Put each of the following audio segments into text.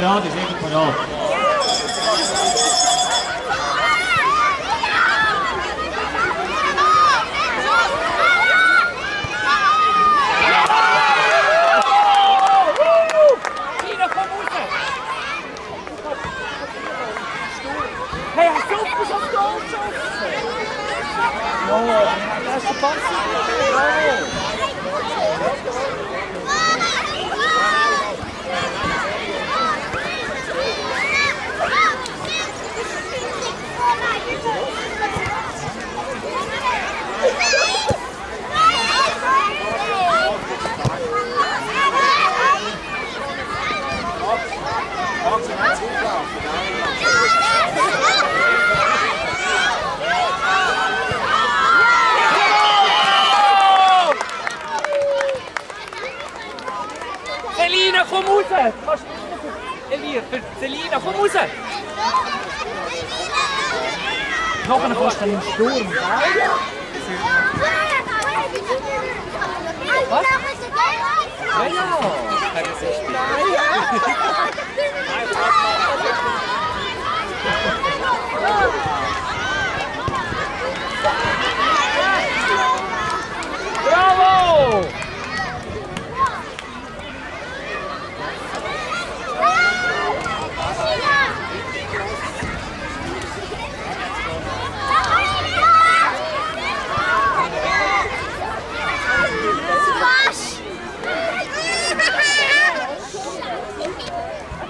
por 11, 7 por 11. raus! Kannst. Elia, für Selina, komm raus! Nachher kannst du im Sturm. Was? Ja, ja. Das ist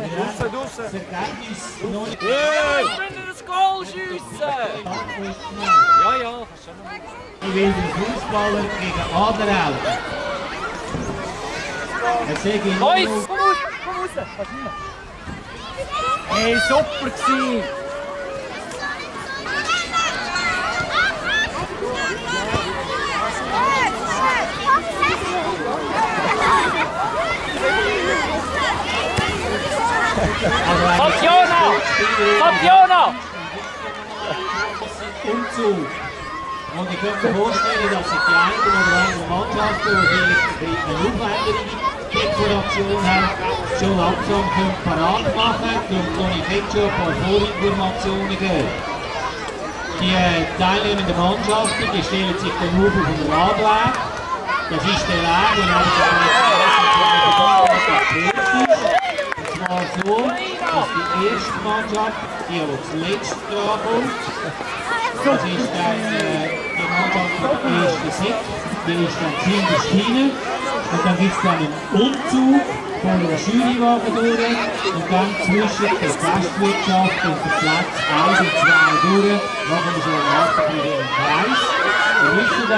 Hey, ich will das Goal schiessen! Ja, ja. Ich will den Fußballer gegen Aderau. Boys, nur komm raus! Komm raus! Hey, super gewesen! Also ein Fabiana! Fabiana! Umzug. Und ich könnte mir vorstellen, dass sich die eine oder andere Mannschaft, die vielleicht eine aufwendige Dekoration hat, schon langsam können parat machen. Und ich hätte schon ein paar Vorinformationen gehört. Die äh, teilnehmenden Mannschaften die stellen sich dann auf auf den Radweg. Das ist der Weg, den auch der Und zwar so, dass die erste Mannschaft, die aber zuletzt dran kommt, das ist dann äh, die Mannschaft der ersten Sekt, die ist dann ziemlich hinten. Und dann gibt es dann einen Umzug von der Jurywagen durch und dann zwischen der Festwirtschaft und der Platz 1 und 2 durch machen wir so eine Art wieder im Kreis. Wir wissen die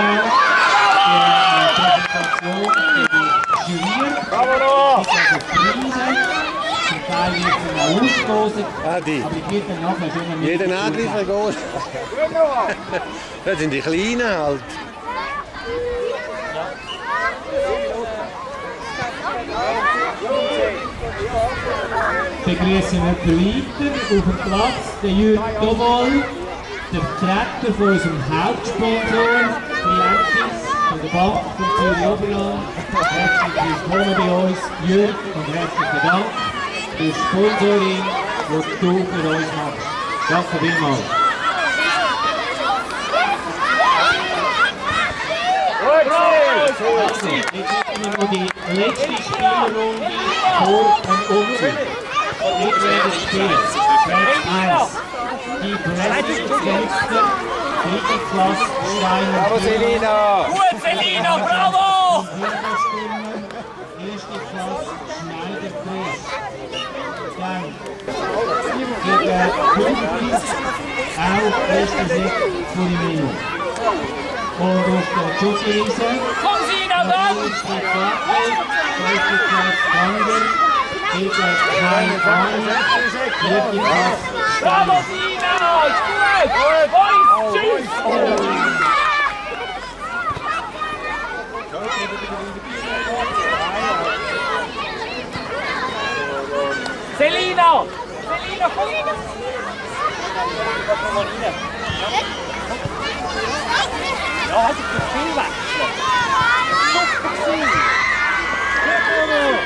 äh, Präsentation der Jury, Bravo Noah! Ah, die. aber dann Nadel vergeht. Das sind die Kleinen halt. begrüßen wir weiter auf dem Platz den Jürgen Dovol, der Vertreter von unserem Hauptsponsor, Clientis, von der Bank von Zürich Oberland. Herzlich willkommen bei uns, Jürgen, und herzlichen Dank de sponsoring wordt toegewezen aan Dag Wimo. Ik heb die laatste voor en over. Dit werden spelen. 1. Die beste dritte klas Bravo Goed bravo! Erste Klasse Schneider Press. Dann gegen Kumpis, auch erste Sekt von Milo. Und auf der Schusswiese Komm, Sina, dann! Erste Klasse, Klasse Kander, gegen Kai Arne. Vierte Platz. Bravo, Sina! Ist gut! Boys, tschüss! Ja, hij zit er veel weg. Stop gezien. Kijk over.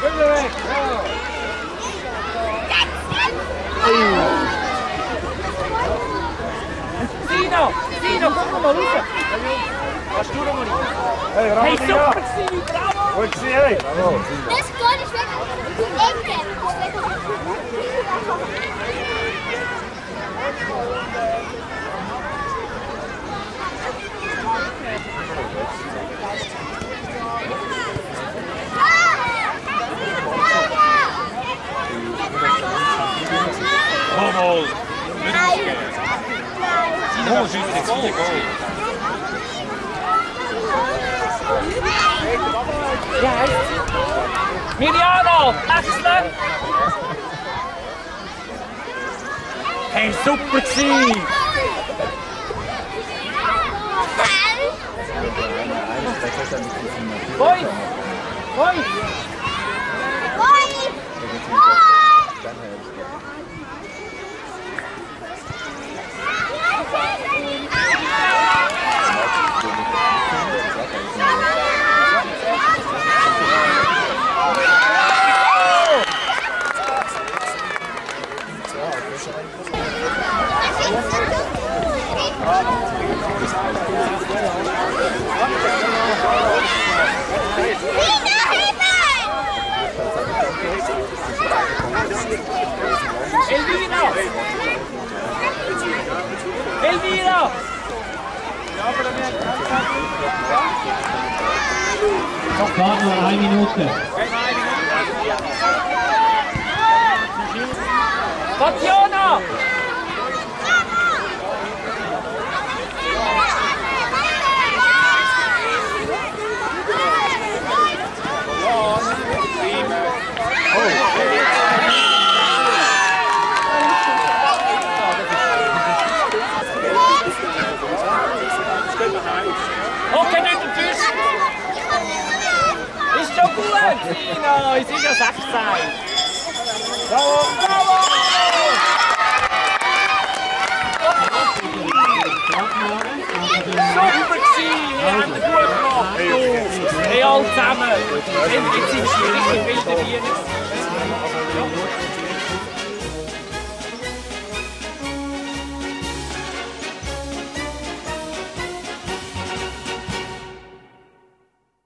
Kom er weg. Sino, Sino, kom maar roepen. Was doe dat maar niet. Hey, Ramon. Hey, stop gezien, bravo. Goed zie jij. Bravo. Dus God is weg. Ik denk hem. Yes. Miliano, É Hey, super team. Oi! Oi! Fahrt noch eine Minute. Tatjana! Sina, es ist ja 16! Bravo! Bravo! Super gewesen! Ihr habt es gut gemacht! du. Hey, alle zusammen! Jetzt sind wir richtig wilde Bienen.